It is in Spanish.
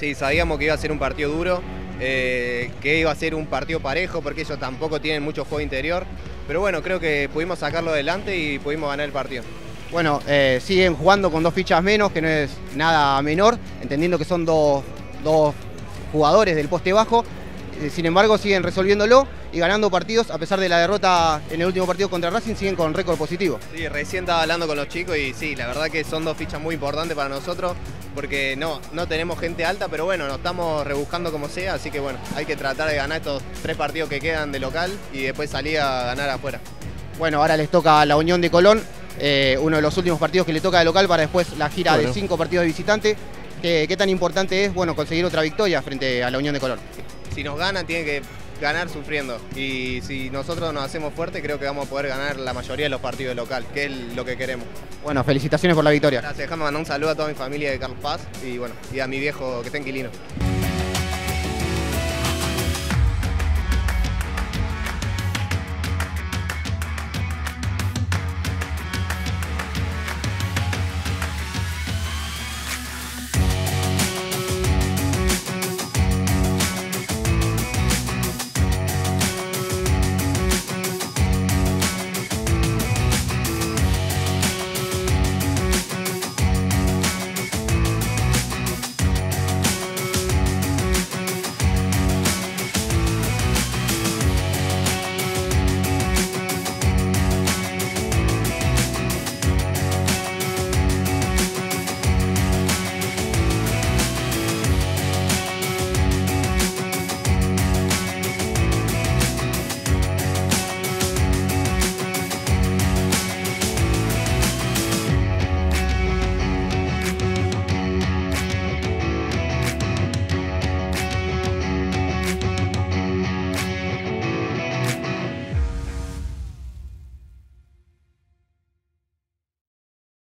Sí, sabíamos que iba a ser un partido duro, eh, que iba a ser un partido parejo, porque ellos tampoco tienen mucho juego interior. Pero bueno, creo que pudimos sacarlo adelante y pudimos ganar el partido. Bueno, eh, siguen jugando con dos fichas menos, que no es nada menor, entendiendo que son dos, dos jugadores del poste bajo. Eh, Sin embargo, siguen resolviéndolo y ganando partidos, a pesar de la derrota en el último partido contra Racing, siguen con récord positivo. Sí, recién estaba hablando con los chicos y sí, la verdad que son dos fichas muy importantes para nosotros, porque no, no tenemos gente alta, pero bueno, nos estamos rebuscando como sea, así que bueno, hay que tratar de ganar estos tres partidos que quedan de local y después salir a ganar afuera. Bueno, ahora les toca a la Unión de Colón, eh, uno de los últimos partidos que le toca de local para después la gira Bueno. de cinco partidos de visitante. ¿Qué, qué tan importante es bueno, conseguir otra victoria frente a la Unión de Colón? Si nos ganan, tiene que ganar sufriendo. Y si nosotros nos hacemos fuerte, creo que vamos a poder ganar la mayoría de los partidos local, que es lo que queremos. Bueno, felicitaciones por la victoria. Gracias, déjame mandar un saludo a toda mi familia de Carlos Paz y bueno, y a mi viejo que está en Quilino.